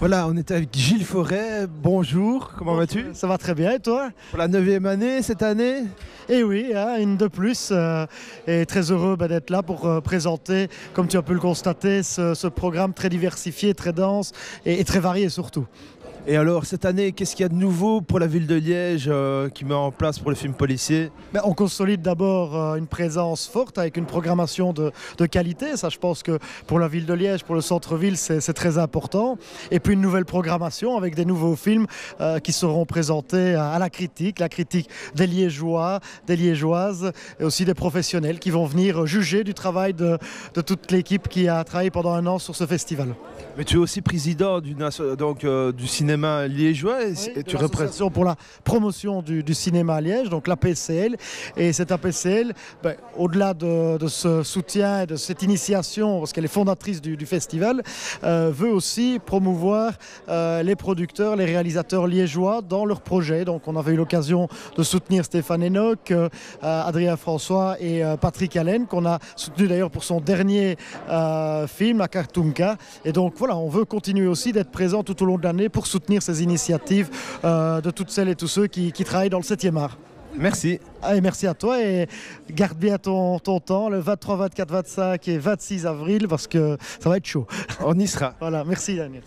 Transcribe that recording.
Voilà, on est avec Gilles Forêt. Bonjour, comment vas-tu? Ça va très bien et toi? Pour la neuvième année cette année? Eh oui, hein, une de plus. euh, et très heureux bah, d'être là pour euh, présenter, comme tu as pu le constater, ce, ce programme très diversifié, très dense et, et très varié surtout. Et alors cette année, qu'est-ce qu'il y a de nouveau pour la ville de Liège euh, qui met en place pour le film policier Ben, on consolide d'abord euh, une présence forte avec une programmation de, de qualité. Ça, je pense que pour la ville de Liège, pour le centre-ville, c'est très important. Et puis une nouvelle programmation avec des nouveaux films euh, qui seront présentés à, à la critique, la critique des Liégeois, des Liégeoises et aussi des professionnels qui vont venir juger du travail de, de toute l'équipe qui a travaillé pendant un an sur ce festival. Mais tu es aussi président donc, du cinéma liégeois et, et tu représentes. Pour la promotion du, du cinéma à Liège, donc l'APCL. Et cette APCL, ben, au-delà de, de ce soutien et de cette initiation, parce qu'elle est fondatrice du, du festival, euh, veut aussi promouvoir euh, les producteurs, les réalisateurs liégeois dans leurs projets. Donc on avait eu l'occasion de soutenir Stéphane Enoch, euh, Adrien François et Patrick Allen, qu'on a soutenu d'ailleurs pour son dernier film, La Kartunka. Et donc voilà, on veut continuer aussi d'être présent tout au long de l'année pour soutenir ces initiatives euh, de toutes celles et tous ceux qui, qui travaillent dans le 7e art. Merci. Ah, et merci à toi et garde bien ton, ton temps, le 23, 24, 25 et 26 avril parce que ça va être chaud. On y sera. Voilà, merci Daniel.